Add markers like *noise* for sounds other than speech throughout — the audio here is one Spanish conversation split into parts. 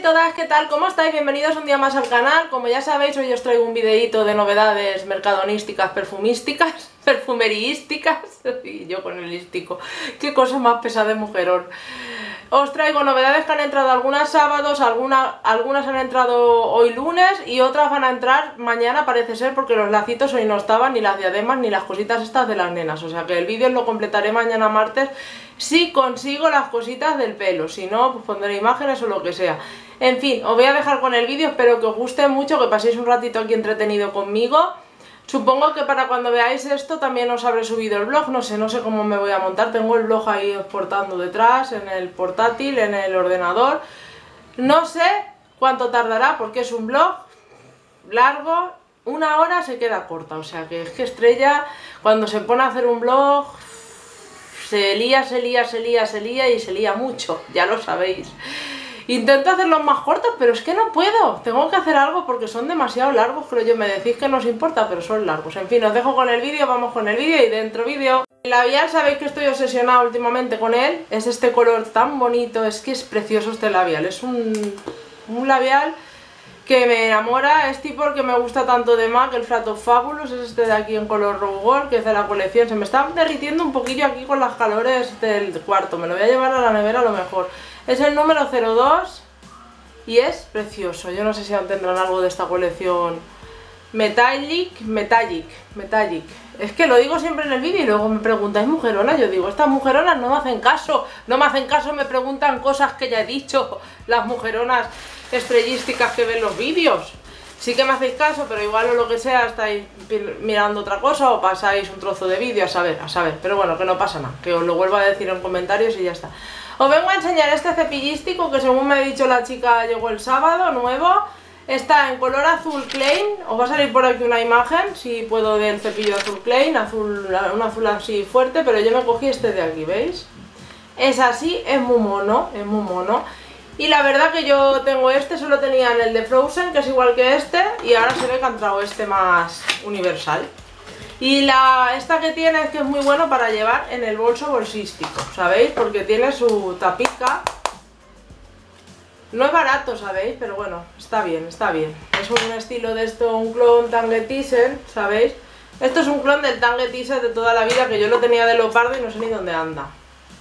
todas, ¿qué tal? ¿Cómo estáis? Bienvenidos un día más al canal. Como ya sabéis, hoy os traigo un videíto de novedades mercadonísticas, perfumísticas, *laughs* perfumerísticas. *laughs* Y yo con el lístico. Qué cosa más pesada de mujerón. Os traigo novedades que han entrado algunas sábados, algunas han entrado hoy lunes y otras van a entrar mañana parece ser porque los lacitos hoy no estaban, ni las diademas, ni las cositas estas de las nenas. O sea que el vídeo lo completaré mañana martes si consigo las cositas del pelo, si no pues pondré imágenes o lo que sea. En fin, os voy a dejar con el vídeo, espero que os guste mucho, que paséis un ratito aquí entretenido conmigo. Supongo que para cuando veáis esto también os habré subido el blog, no sé, no sé cómo me voy a montar, tengo el blog ahí exportando detrás, en el portátil, en el ordenador. No sé cuánto tardará porque es un blog largo, una hora se queda corta, o sea que es que Estrella cuando se pone a hacer un blog se lía, se lía, se lía, se lía y se lía mucho, ya lo sabéis. Intento hacerlos más cortos, pero es que no puedo. Tengo que hacer algo porque son demasiado largos, creo yo. Me decís que no os importa, pero son largos. En fin, os dejo con el vídeo, vamos con el vídeo y dentro vídeo. El labial, sabéis que estoy obsesionada últimamente con él. Es este color tan bonito, es que es precioso este labial. Es un, un labial que me enamora, es tipo el que me gusta tanto de MAC, el Flat of Fabulous, es este de aquí en color Gold, que es de la colección. Se me está derritiendo un poquillo aquí con las calores del cuarto, me lo voy a llevar a la nevera a lo mejor. Es el número 02 y es precioso. Yo no sé si aún tendrán algo de esta colección Metallic, Metallic, Metallic. Es que lo digo siempre en el vídeo y luego me preguntáis mujerona. Yo digo, estas mujeronas no me hacen caso, no me hacen caso, me preguntan cosas que ya he dicho, las mujeronas estrellísticas que ven los vídeos. Sí que me hacéis caso, pero igual o lo que sea estáis mirando otra cosa o pasáis un trozo de vídeo, a saber, a saber. Pero bueno, que no pasa nada, que os lo vuelvo a decir en comentarios y ya está. Os vengo a enseñar este cepillístico que según me ha dicho la chica llegó el sábado, nuevo. Está en color azul plain, os va a salir por aquí una imagen, si puedo del cepillo azul plain, azul, un azul así fuerte, pero yo me cogí este de aquí, ¿veis? Es así, es muy mono, es muy mono. Y la verdad que yo tengo este, solo tenía en el de Frozen, que es igual que este, y ahora se ve que ha entrado este más universal. Y la esta que tiene es que es muy bueno para llevar en el bolso bolsístico, ¿sabéis? Porque tiene su tapica. No es barato, ¿sabéis? Pero bueno, está bien, está bien. Es un estilo de esto, un clon Tangle Teaser, ¿sabéis? Esto es un clon del Tangle Teaser de toda la vida, que yo lo tenía de leopardo y no sé ni dónde anda.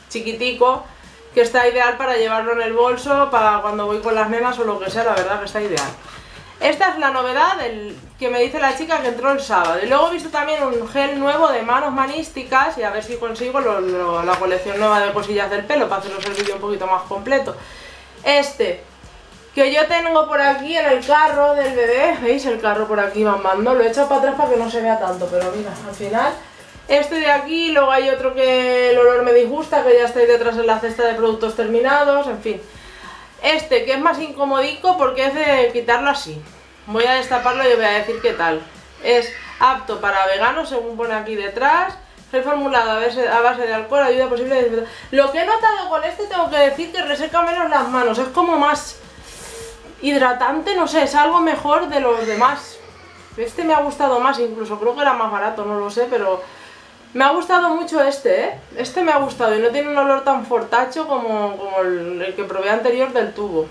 Chiquitico, que está ideal para llevarlo en el bolso, para cuando voy con las nenas o lo que sea, la verdad que está ideal. Esta es la novedad que me dice la chica que entró el sábado. Y luego he visto también un gel nuevo de manos manísticas y a ver si consigo la colección nueva de cosillas del pelo para haceros el vídeo un poquito más completo. Este, que yo tengo por aquí en el carro del bebé, ¿veis? El carro por aquí mamando, lo he echado para atrás para que no se vea tanto, pero mira, al final... Este de aquí, luego hay otro que el olor me disgusta, que ya está ahí detrás en la cesta de productos terminados, en fin. Este, que es más incomodico porque es de quitarlo así. Voy a destaparlo y voy a decir qué tal. Es apto para veganos, según pone aquí detrás. Reformulado a base, a base de alcohol, ayuda posible Lo que he notado con este, tengo que decir que reseca menos las manos. Es como más hidratante, no sé, es algo mejor de los demás. Este me ha gustado más, incluso creo que era más barato, no lo sé, pero me ha gustado mucho este, ¿eh? Este me ha gustado y no tiene un olor tan fortacho como, el, que probé anterior del tubo.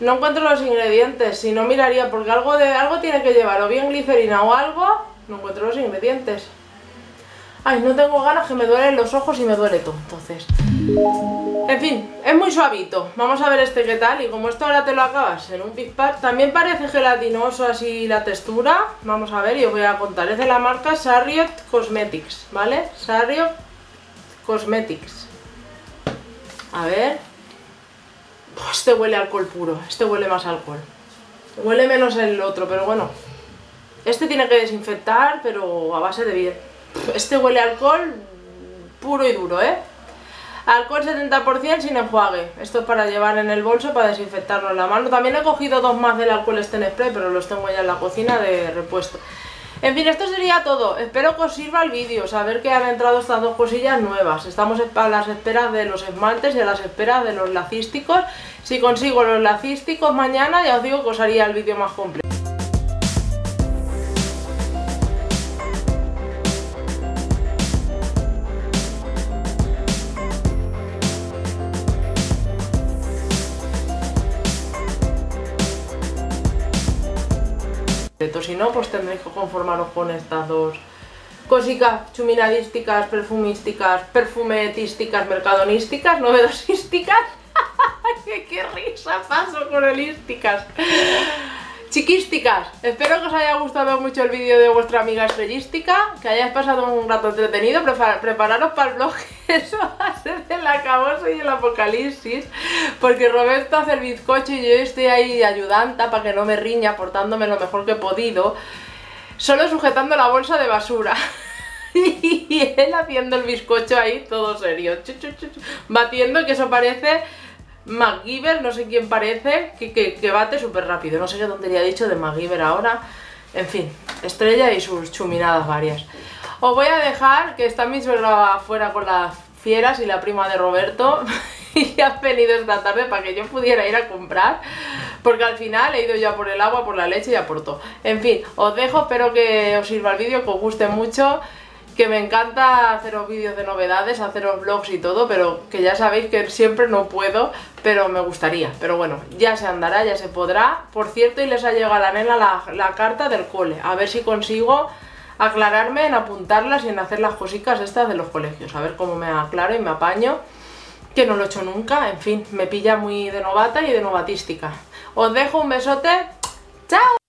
No encuentro los ingredientes, si no miraría, porque algo, de, algo tiene que llevar, o bien glicerina o algo, no encuentro los ingredientes. Ay, no tengo ganas que me duelen los ojos y me duele todo, entonces... En fin, es muy suavito. Vamos a ver este qué tal. Y como esto ahora te lo acabas en un Big también parece gelatinoso así la textura. Vamos a ver y os voy a contar. Es de la marca Sarriot Cosmetics, ¿vale? Sarriot Cosmetics. A ver. Este huele alcohol puro. Este huele más alcohol. Huele menos el otro, pero bueno. Este tiene que desinfectar, pero a base de bien. Este huele alcohol puro y duro, ¿eh? Alcohol 70% sin enjuague. Esto es para llevar en el bolso para desinfectarlo en la mano. También he cogido dos más del alcohol este en spray, pero los tengo ya en la cocina de repuesto. En fin, esto sería todo. Espero que os sirva el vídeo, saber que han entrado estas dos cosillas nuevas. Estamos a las esperas de los esmaltes y a las esperas de los lacísticos. Si consigo los lacísticos mañana, ya os digo que os haría el vídeo más completo. Si no, pues tendréis que conformaros con estas dos cositas chuminadísticas, perfumísticas, perfumetísticas, mercadonísticas, novedosísticas. *laughs* ¡Qué risa paso con el ísticas! Chiquísticas, espero que os haya gustado mucho el vídeo de vuestra amiga estrellística, que hayáis pasado un rato entretenido, prepararos para el blog, *laughs* eso ser el acabose y el apocalipsis, porque Roberto hace el bizcocho y yo estoy ahí ayudanta para que no me riña, portándome lo mejor que he podido, solo sujetando la bolsa de basura. *laughs* y él haciendo el bizcocho ahí todo serio, batiendo que eso parece MacGyver, no sé quién parece, que, bate súper rápido. No sé qué tontería he dicho de MacGyver ahora. En fin, estrella y sus chuminadas varias. Os voy a dejar que está mi suegra afuera con las y la prima de Roberto *laughs* y ha venido esta tarde para que yo pudiera ir a comprar porque al final he ido ya por el agua, por la leche y ya por todo. En fin, os dejo, espero que os sirva el vídeo, que os guste mucho que me encanta haceros vídeos de novedades, haceros vlogs y todo, pero que ya sabéis que siempre no puedo, pero me gustaría. Pero bueno, ya se andará, ya se podrá. Por cierto, y les ha llegado a la nena la, carta del cole, a ver si consigo aclararme en apuntarlas y en hacer las cositas estas de los colegios, a ver cómo me aclaro y me apaño, que no lo he hecho nunca, en fin, me pilla muy de novata y de novatística. Os dejo un besote, ¡chao!